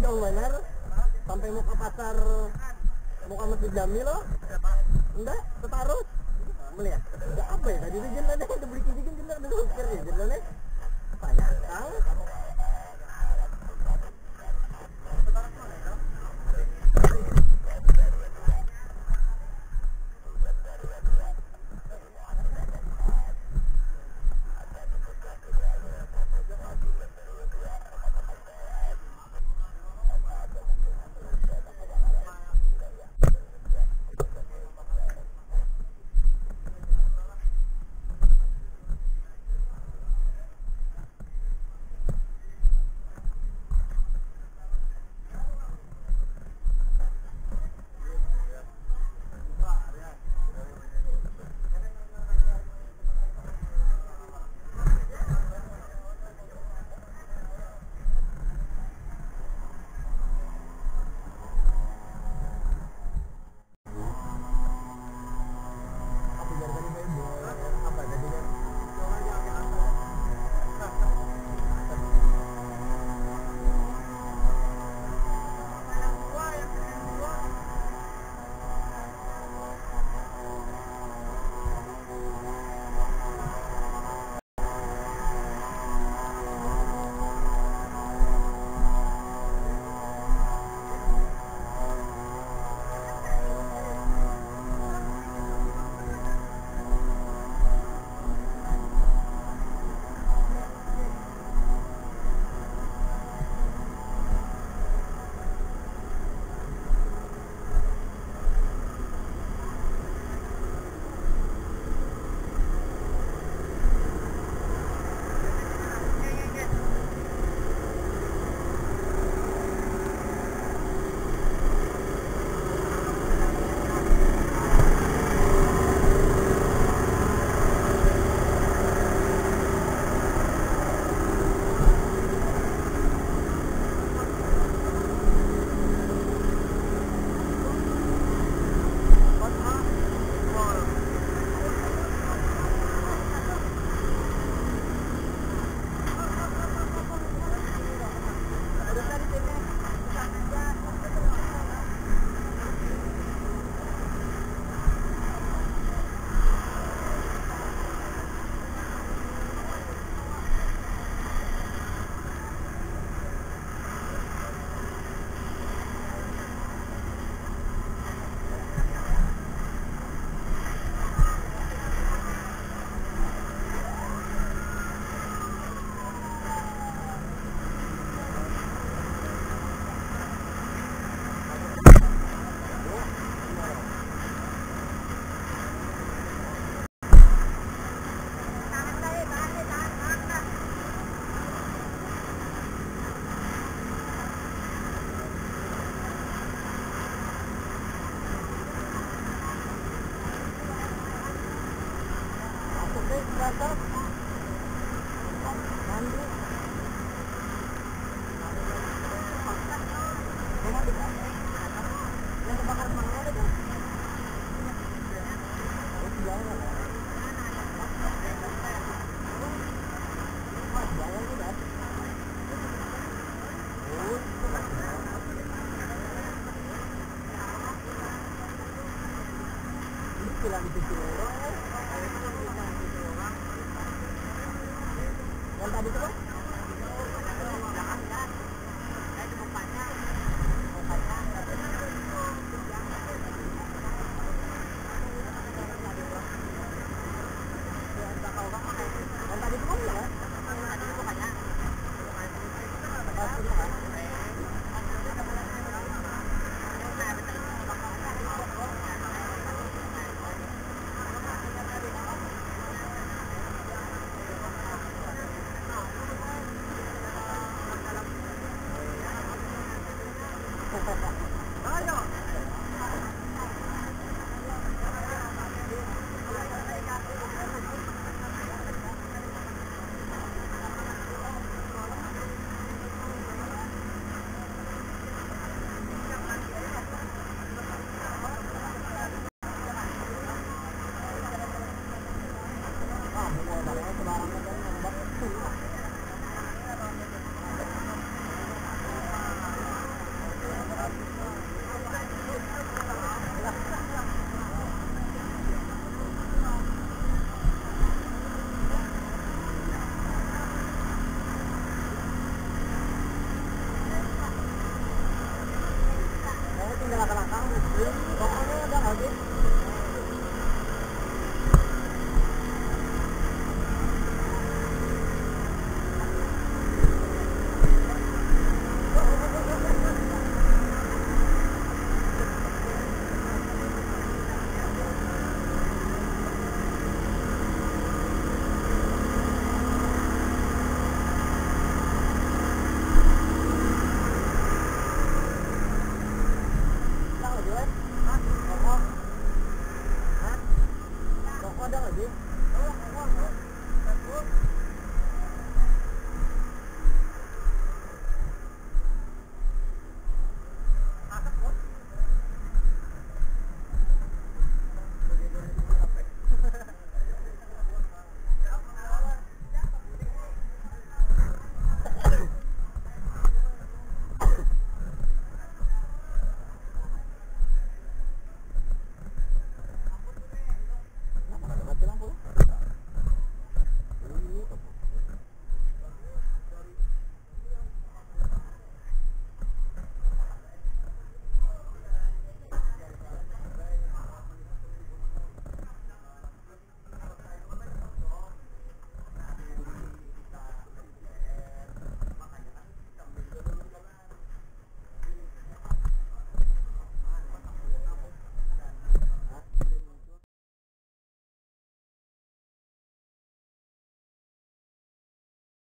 jauh benar. Sampai mau ke pasar ke masjid Jamil loh enggak terus melihat. Enggak apa ya tadi itu jendelanya udah beli kicik jendela udah pikir ya jendelanya Thank you.